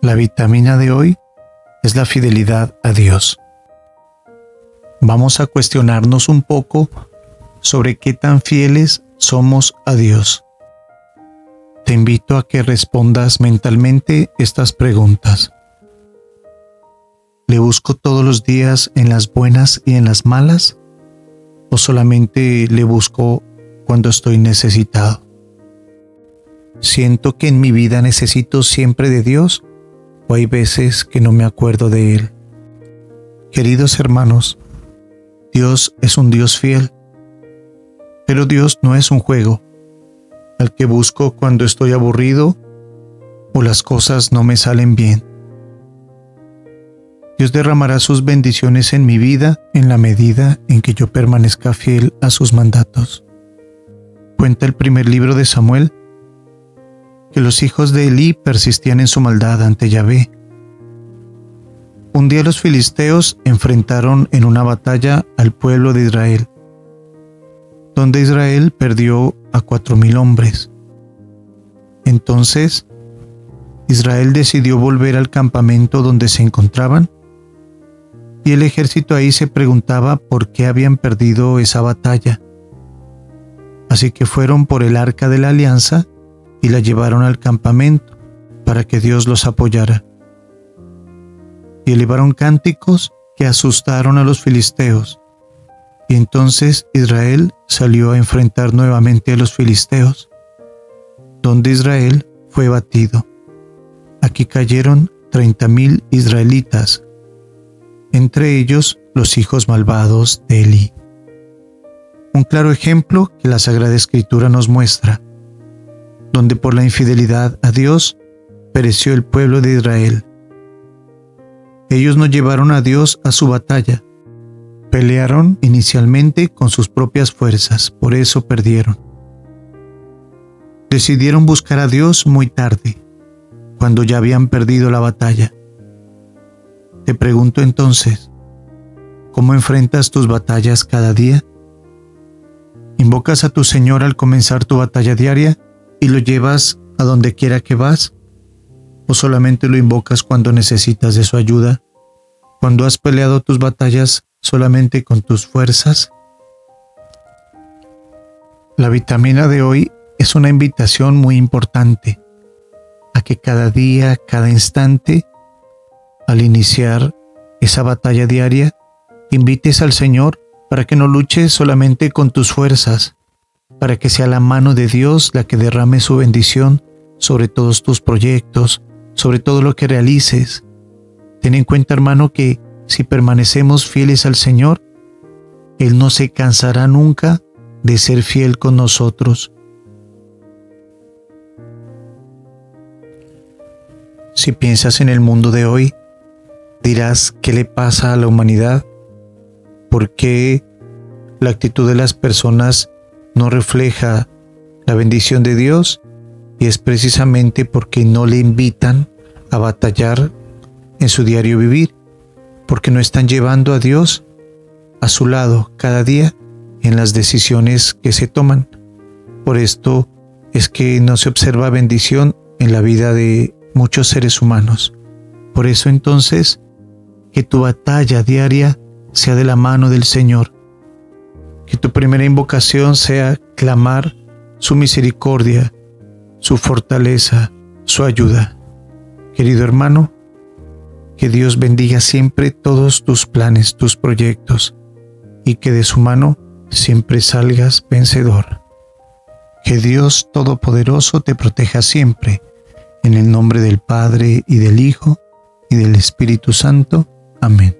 La vitamina de hoy es la fidelidad a Dios. Vamos a cuestionarnos un poco sobre qué tan fieles somos a Dios. Te invito a que respondas mentalmente estas preguntas. ¿Le busco todos los días en las buenas y en las malas? ¿O solamente le busco cuando estoy necesitado? ¿Siento que en mi vida necesito siempre de Dios o hay veces que no me acuerdo de Él? Queridos hermanos, Dios es un Dios fiel, pero Dios no es un juego al que busco cuando estoy aburrido o las cosas no me salen bien. Dios derramará sus bendiciones en mi vida en la medida en que yo permanezca fiel a sus mandatos. Cuenta el primer libro de Samuel que los hijos de Elí persistían en su maldad ante Yahvé. Un día los filisteos enfrentaron en una batalla al pueblo de Israel, donde Israel perdió a cuatro mil hombres. Entonces, Israel decidió volver al campamento donde se encontraban y el ejército ahí se preguntaba por qué habían perdido esa batalla. Así que fueron por el arca de la alianza y la llevaron al campamento para que Dios los apoyara. Y elevaron cánticos que asustaron a los filisteos. Y entonces Israel salió a enfrentar nuevamente a los filisteos, donde Israel fue batido. Aquí cayeron treinta mil israelitas entre ellos los hijos malvados de Eli. Un claro ejemplo que la Sagrada Escritura nos muestra, donde por la infidelidad a Dios pereció el pueblo de Israel. Ellos no llevaron a Dios a su batalla, pelearon inicialmente con sus propias fuerzas, por eso perdieron. Decidieron buscar a Dios muy tarde, cuando ya habían perdido la batalla. Te pregunto entonces, ¿cómo enfrentas tus batallas cada día? ¿Invocas a tu Señor al comenzar tu batalla diaria y lo llevas a donde quiera que vas? ¿O solamente lo invocas cuando necesitas de su ayuda? ¿Cuando has peleado tus batallas solamente con tus fuerzas? La vitamina de hoy es una invitación muy importante a que cada día, cada instante, al iniciar esa batalla diaria, invites al Señor para que no luches solamente con tus fuerzas, para que sea la mano de Dios la que derrame su bendición sobre todos tus proyectos, sobre todo lo que realices. Ten en cuenta, hermano, que si permanecemos fieles al Señor, Él no se cansará nunca de ser fiel con nosotros. Si piensas en el mundo de hoy, Dirás, ¿qué le pasa a la humanidad? ¿Por qué la actitud de las personas no refleja la bendición de Dios? Y es precisamente porque no le invitan a batallar en su diario vivir, porque no están llevando a Dios a su lado cada día en las decisiones que se toman. Por esto es que no se observa bendición en la vida de muchos seres humanos. Por eso entonces que tu batalla diaria sea de la mano del Señor. Que tu primera invocación sea clamar su misericordia, su fortaleza, su ayuda. Querido hermano, que Dios bendiga siempre todos tus planes, tus proyectos, y que de su mano siempre salgas vencedor. Que Dios Todopoderoso te proteja siempre, en el nombre del Padre y del Hijo y del Espíritu Santo. Amén.